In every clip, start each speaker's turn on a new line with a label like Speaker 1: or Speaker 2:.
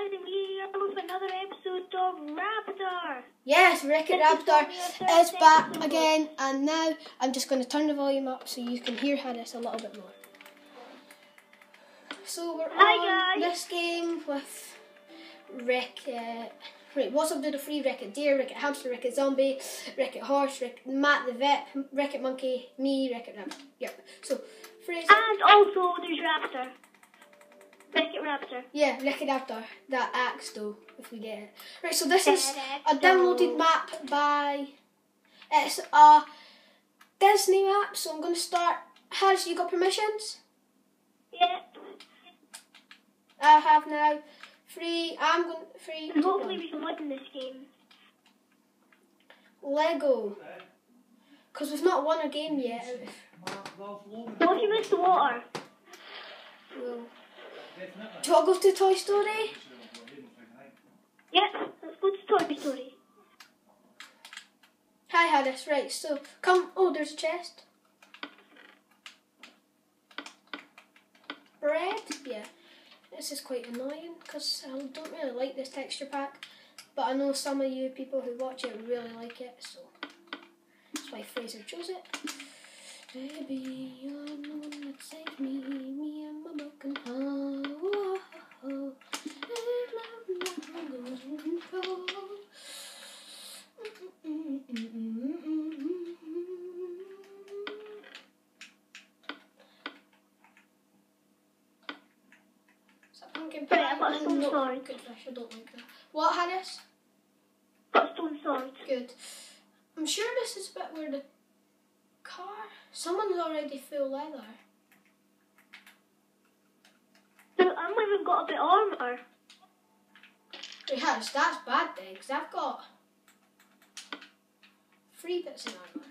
Speaker 1: guys, and we are with another episode of Raptor.
Speaker 2: Yes,
Speaker 1: This is
Speaker 2: Raptor is back
Speaker 1: episode.
Speaker 2: again, and now I'm just going to turn the volume up so you can hear Harris a little bit more. So we're
Speaker 1: Hi,
Speaker 2: on
Speaker 1: guys.
Speaker 2: this game with Wreck-It. Uh, right, what's up to the free Wreck-It Deer, Wreck-It Hamster, Wreck-It Zombie, Wreck-It Horse, Wreck Matt the Vet, Wreck-It Monkey, me, Wreck-It Raptor. Yep. So, Fraser.
Speaker 1: And also, there's Raptor. Wreck-It Raptor.
Speaker 2: Yeah, Wreck-It Raptor. That axe though, if we get it. Right, so this is a downloaded map by. It's a Disney map, so I'm going to start. Has you got permissions?
Speaker 1: Yep.
Speaker 2: I have now. Free. I'm going free.
Speaker 1: And hopefully we can win this game.
Speaker 2: Lego. Because we've not won a game yet.
Speaker 1: What if you miss the water?
Speaker 2: Well, do to go to Toy Story?
Speaker 1: Yep. Let's go to Toy Story.
Speaker 2: Hi, Harris. Right, so come. Oh, there's a chest. Bread? Yeah. This is quite annoying because I don't really like this texture pack, but I know some of you people who watch it really like it, so that's why Fraser chose it. Baby, you're the one that saved me, me That
Speaker 1: Right. I've got a stone
Speaker 2: No,
Speaker 1: sword.
Speaker 2: Good fish, I don't like that. What, Harris?
Speaker 1: Got a stone sword.
Speaker 2: Good. I'm sure this is a bit where the car. Someone's already full leather.
Speaker 1: So I've even got a bit of armor.
Speaker 2: Wait, Harris, that's bad then, because I've got three bits of armour.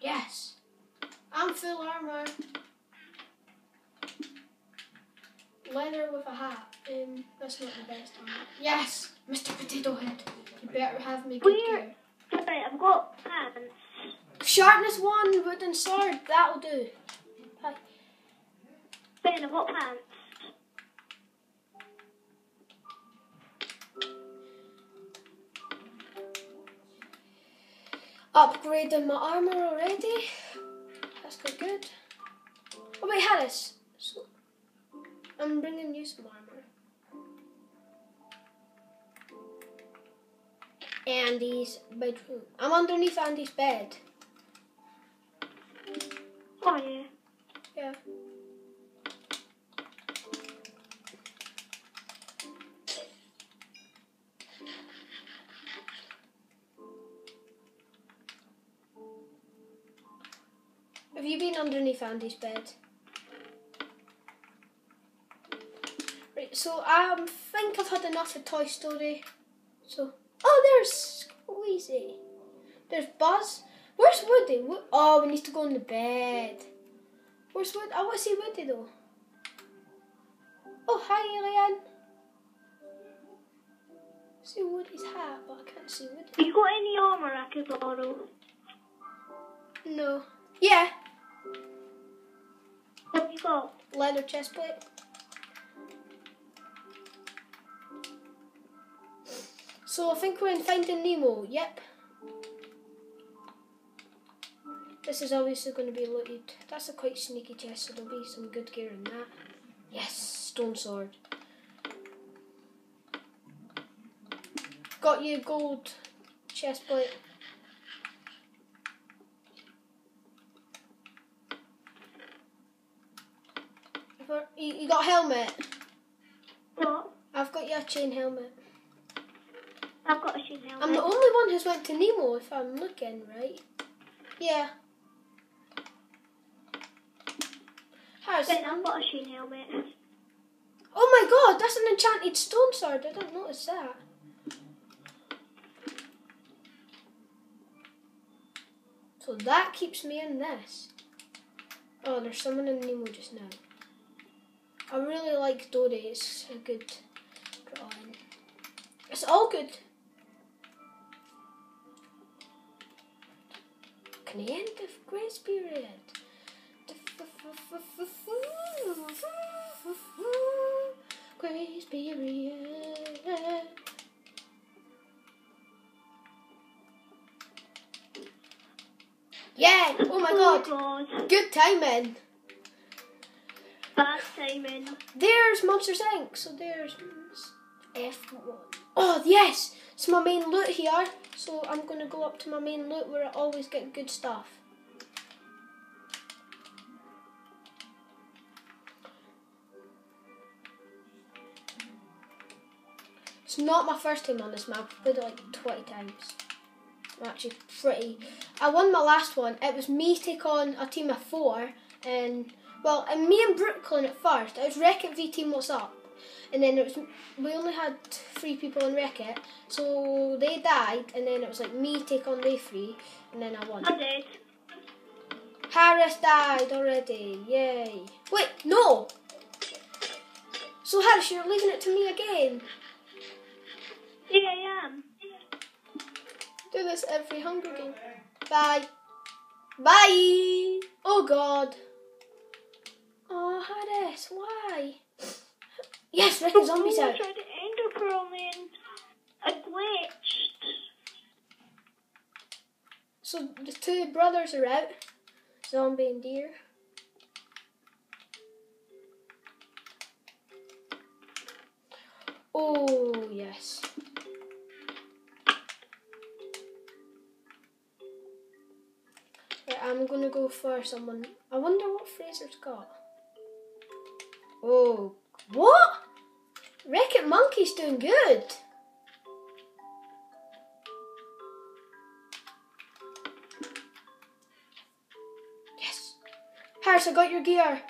Speaker 2: Yes. I'm full armour. Leather with a hat. Um, that's not the best armour. Yes, Mr. Potato Head. You better have me good
Speaker 1: Where?
Speaker 2: gear.
Speaker 1: Right, I've got pants.
Speaker 2: Sharpness one, wooden sword. That'll do. Hi.
Speaker 1: Ben, I've got pants.
Speaker 2: Upgrading my armor already. That's quite good. Oh wait, Harris. So, I'm bringing you some armor. Andy's bedroom. I'm underneath Andy's bed.
Speaker 1: Oh yeah.
Speaker 2: Yeah. Underneath Andy's bed? Right, so I um, think I've had enough of Toy Story. So, oh, there's Squeezy. There's Buzz. Where's Woody? Wo- Oh, we need to go in the bed. Where's Woody? I want to see Woody though. Oh, hi, Eliane. See Woody's hat, but I can't see Woody.
Speaker 1: You got any armor I could borrow?
Speaker 2: No. Yeah,
Speaker 1: have you got?
Speaker 2: leather chest plate. So I think we're in Finding Nemo. Yep. This is obviously going to be looted. That's a quite sneaky chest, so there'll be some good gear in that. Yes, stone sword. Got you gold chest plate. You, you got helmet.
Speaker 1: What?
Speaker 2: I've got your chain helmet.
Speaker 1: I've got a chain helmet.
Speaker 2: I'm the only one who's went to Nemo, if I'm looking right. Yeah.
Speaker 1: Ben, I've got a shoe helmet.
Speaker 2: Oh my god, that's an enchanted stone sword. I didn't notice that. So that keeps me in this. Oh, there's someone in Nemo just now. I really like Dory. It's a good drawing. It's all good. Can the end of grace period. Grace period. Yeah! Oh my
Speaker 1: oh
Speaker 2: god! Good timing! There's Monsters Inc. So there's F1. Oh yes! It's my main loot here. So I'm gonna go up to my main loot where I always get good stuff. It's not my first time on this map. I've played it like 20 times. I'm actually pretty. I won my last one. It was me take on a team of four, and well, and me and Brooklyn at first. It was Wreck It V Team What's Up, and then it was we only had three people in Wreck It, so they died, and then it was like me take on they three, and then I won.
Speaker 1: I did.
Speaker 2: Harris died already. Yay! Wait, no. So Harris, you're leaving it to me again.
Speaker 1: Yeah, I am.
Speaker 2: Do this every Hunger Game. Bye. Bye. Oh God. Oh Harris, why? Yes, Rick the zombie's
Speaker 1: Oh,
Speaker 2: out.
Speaker 1: tried to ender pearl. I glitched.
Speaker 2: So the two brothers are out. Zombie and deer. Oh yes. Right, I'm gonna go for someone. I wonder what Fraser's got. Oh, what? Wreck It Monkey's doing good. Yes. Harris, I got your gear.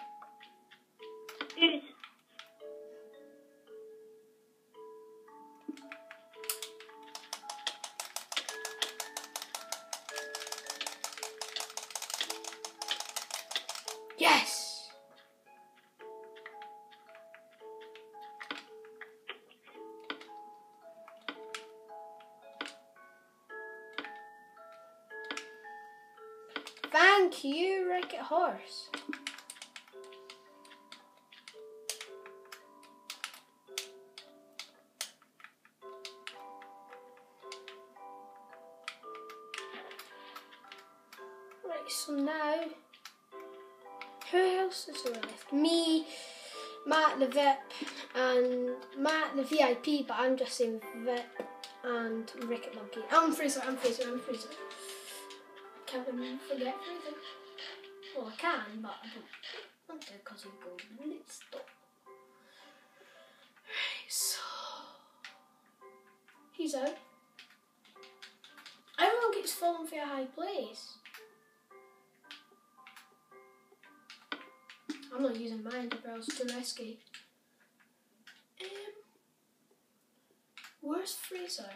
Speaker 2: Thank you, Wreck It Horse. Right, so now who else is left? Me, Matt the VIP, and Matt the VIP, but I'm just saying VIP and Wreck It Monkey. I'm Fraser, I'm Fraser, I'm Fraser. Even forget Fraser. Well, I can, but I don't want to because he goes blitz stop. Right, so. He's out. Everyone keeps falling for a high place. I'm not using because it's too risky. Um, where's Fraser?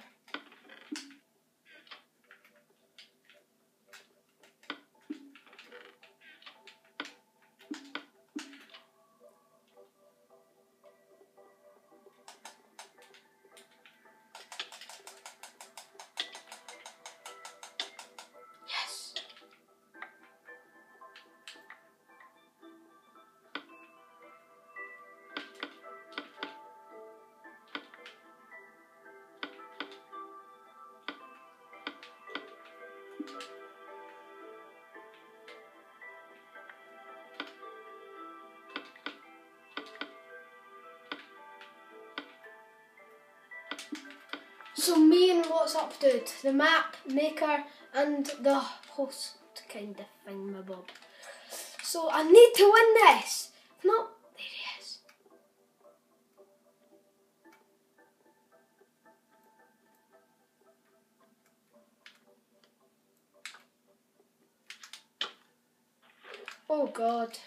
Speaker 2: So me and what's up dude, the map maker and the host kind of thing, my bob. So I need to win this. Not, there he is. Oh God.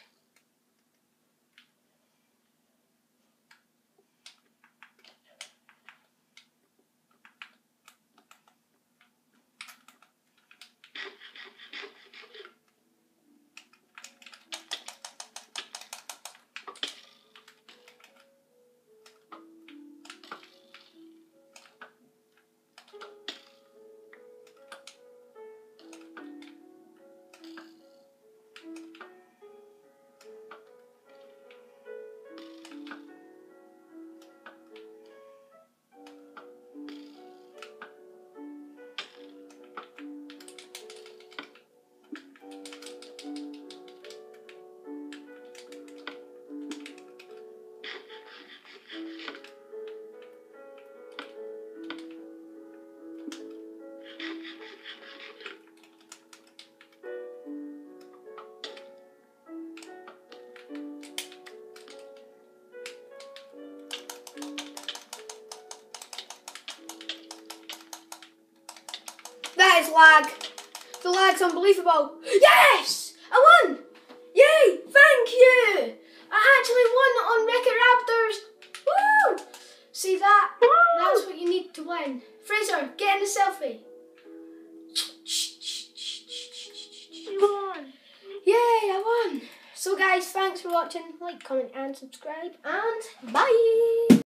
Speaker 2: Lag. The lag's unbelievable. Yes! I won! Yay! Thank you! I actually won on Wreck-It Raptors. Woo! See that? That's what you need to win. Fraser, get in the selfie.
Speaker 1: You won.
Speaker 2: Yay, I won. So guys, thanks for watching. Like, comment and subscribe. And bye!